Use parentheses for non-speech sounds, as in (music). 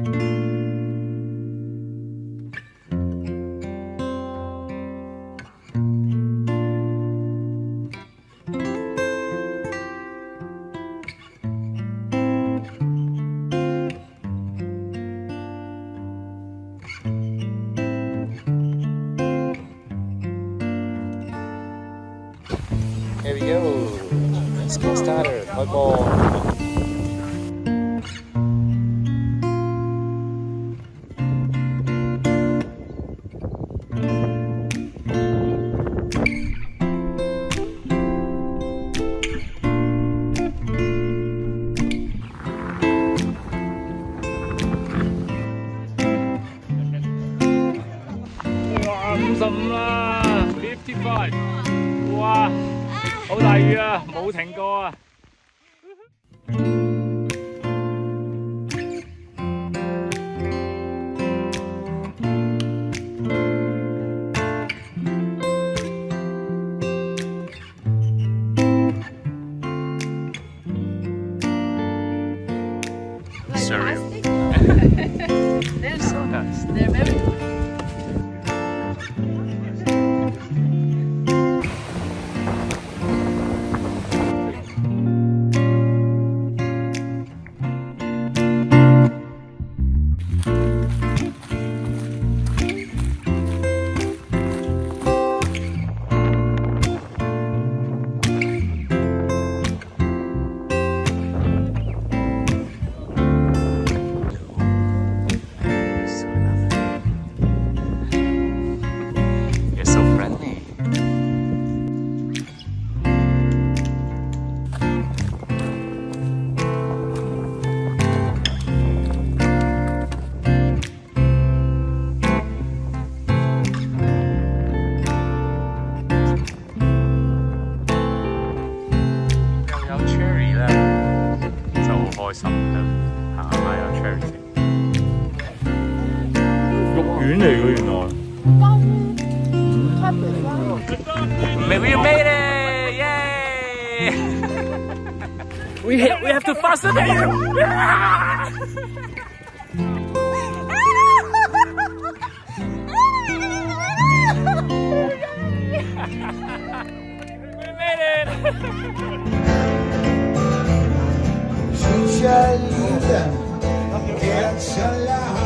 Here we go. Let's get started. Ball. 哇，五十五啦，fifty five，哇，好大雨啊，冇停过啊！ Surreal. (laughs) 开心，行下买有 cherry 先。肉丸嚟嘅原来。Maybe you made it! Yay! we have, we have to faster than (laughs) you! we made it! Cancela